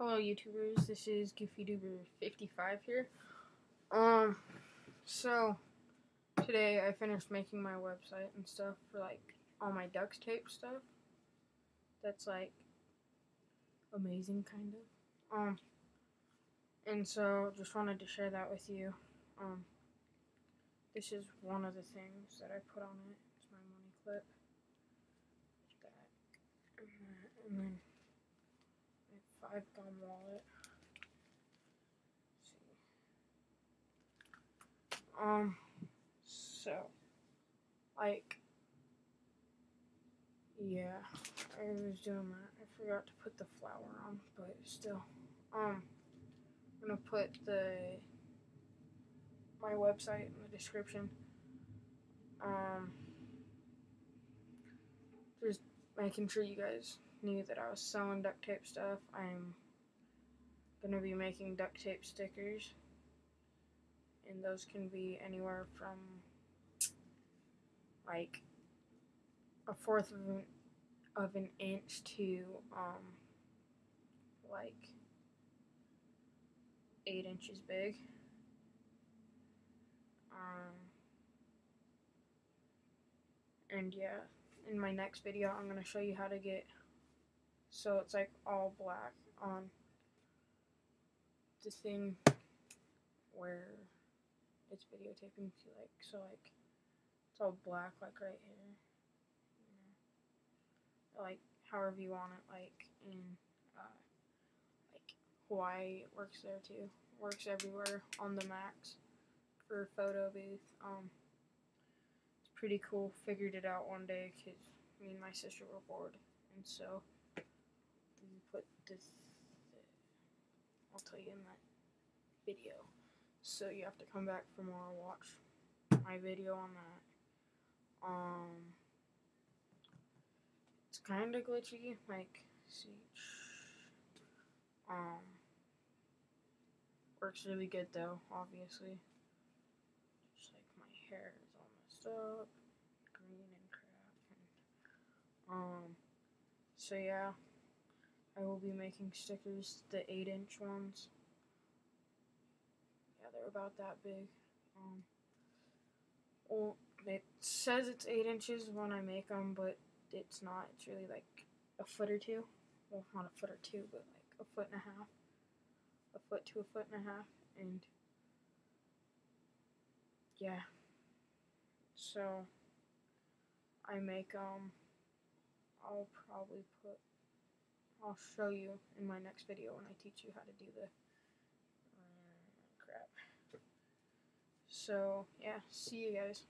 Hello YouTubers, this is GoofyDoober55 here. Um, so, today I finished making my website and stuff for like all my duct tape stuff. That's like amazing kind of. Um, and so just wanted to share that with you. Um, this is one of the things that I put on it. It's my money clip. That. And then five gum wallet. Um, so, like, yeah, I was doing that. I forgot to put the flower on, but still, um, I'm gonna put the my website in the description. Um, just making sure you guys knew that I was selling duct tape stuff. I'm gonna be making duct tape stickers, and those can be anywhere from like a fourth of an, of an inch to um, like eight inches big. Um, and yeah, in my next video, I'm going to show you how to get so it's like all black on the thing where it's videotaping to like so like it's all black like right here. Know, like however you want it like in uh, like Hawaii it works there too. Works everywhere on the Macs for photo booth. Um it's pretty cool. Figured it out one day because me and my sister were bored. And so put this, I'll tell you in that video. So you have to come back for more watch my video on that. Um, it's kind of glitchy, like, see, um, works really good though, obviously. Just like my hair is all messed up, green and crap, and, um, so yeah. I will be making stickers, the 8 inch ones. Yeah, they're about that big. Um, well, it says it's 8 inches when I make them, but it's not. It's really like a foot or two. Well, not a foot or two, but like a foot and a half. A foot to a foot and a half. And yeah. So I make um I'll probably put I'll show you in my next video when I teach you how to do the uh, crap. So, yeah, see you guys.